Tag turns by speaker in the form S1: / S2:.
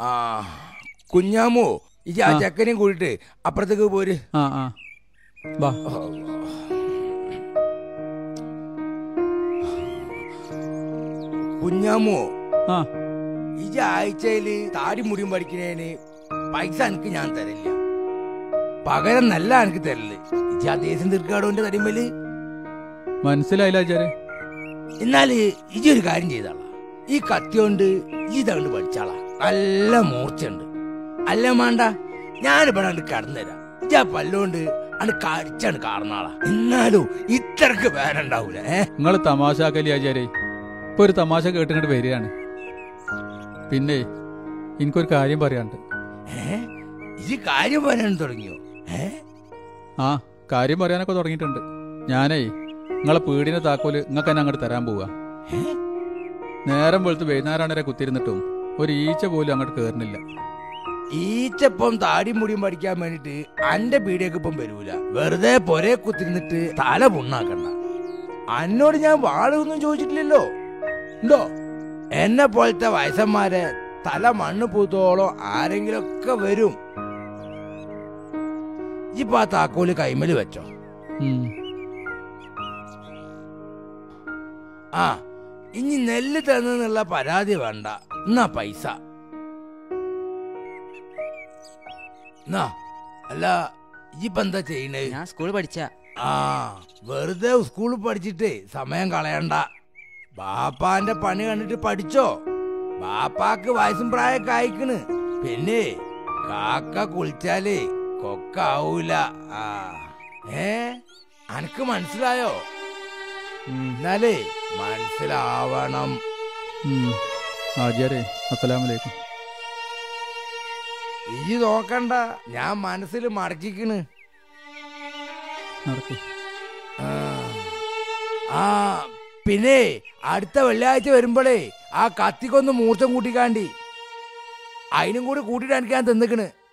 S1: ആ കുഞ്ഞാമോ ഈ ആ. ചക്കനെയും കൂടിട്ട് അപ്പുറത്തേക്ക് പോര്.
S2: ആ ആ. വാ.
S1: കുഞ്ഞാമോ
S2: ആ.
S1: ഈ ആഴ്ചയിൽ താടി മുടിയും പഠിക്കുന്നതിന് പൈസ എനിക്ക് ഞാൻ തരില്ല. പകരം നല്ല എനിക്ക് തരൽ ഇജ് ആ ദേശം തീർക്കാടോന്റെ തടിമൽ.
S2: മനസ്സിലായില്ല ആചാര്യ.
S1: എന്നാൽ ഇജി ഒരു കാര്യം ചെയ്താളാ. ഈ കത്തി കൊണ്ട് ഇതങ്ങോട്ട് പഠിച്ചാളാ. നല്ല മൂർച്ചയുണ്ട്. അല്ല മാണ്ട ഞാനിവിടെ അങ്ങോട്ട് കടന്നുതരാം. ഇജാ പല്ലുകൊണ്ട് അണ്ട് കടിച്ചാണ് കാർന്നാളാ. എന്നാലും ഇത്രക്ക് വേനുണ്ടാവൂല
S2: നിങ്ങൾ തമാശാക്കലി ആചാരി? ഇപ്പൊ ഒരു തമാശ കേട്ടിങ്ങോട്ട് വരികയാണ്. പിന്നെ എനിക്കൊരു കാര്യം പറയാണ്ട്
S1: ഈ കാര്യം പറയാൻ തുടങ്ങിയോ?
S2: ആ കാര്യം പറയാനൊക്കെ തുടങ്ങിയിട്ടുണ്ട്. ഞാനേ നിങ്ങളെ പീടിനെ താക്കോൽ നിങ്ങൾക്ക് തന്നെ അങ്ങോട്ട് തരാൻ പോവുക
S1: ഏ?
S2: നേരം വെളുത്ത് വൈകുന്നേരം വരെ കുത്തിരുന്നിട്ടും ഒരു ഈച്ച പോലും അങ്ങോട്ട് കയറുന്നില്ല
S1: ഈച്ചപ്പം താടി മുടിയും പഠിക്കാൻ വേണ്ടിട്ട് അന്റെ പീടിയൊക്കെ ഇപ്പം വരൂല. വെറുതെ പൊരെ കുത്തിരുന്നിട്ട് തല പുണ്ണാക്കണ്ട. അന്നോട് ഞാൻ വാഴൊന്നും ചോദിച്ചിട്ടില്ലല്ലോ. ഉണ്ടോ എന്നെ പോലത്തെ വയസ്സന്മാരെ തല മണ്ണ് പൂത്തോളം ആരെങ്കിലും ഒക്കെ വരും. ഇപ്പൊ ആ താക്കോൽ കൈമൽ വെച്ചോ. ആ ഇനി നെല്ല് തന്നെന്നുള്ള പരാതി വേണ്ട. എന്നാ പൈസ? എന്നാ അല്ല ഇപ്പൊ എന്താ ചെയ്യണേ?
S3: ഞാൻ സ്കൂളിൽ പഠിച്ച.
S1: ആ വെറുതെ സ്കൂളിൽ പഠിച്ചിട്ട് സമയം കളയണ്ട. ബാപ്പാന്റെ പണി കണ്ടിട്ട് പഠിച്ചോ? ബാപ്പാക്ക് വയസ്സും പ്രായമൊക്കെ അയക്കണ് പിന്നെ കാക്ക കുളിച്ചാലേ കൊക്കാവൂല. ആ ഏ അനക്ക് മനസ്സിലായോ. എന്നാലേ മനസ്സിലാവണം.
S2: ആചാര്യ അസ്സലാമലൈക്കും.
S1: ഈ നോക്കണ്ട. ഞാൻ മനസ്സിൽ മടക്കിക്കണ്. ആ. പിന്നെ അടുത്ത വെള്ളിയാഴ്ച വരുമ്പോഴേ ആ കത്തിക്കൊന്ന് മൂർച്ചം കൂട്ടിക്കാണ്ടി. അതിനും കൂടി കൂട്ടിട്ട് എനിക്ക് ഞാൻ തിന്നിക്കണ്.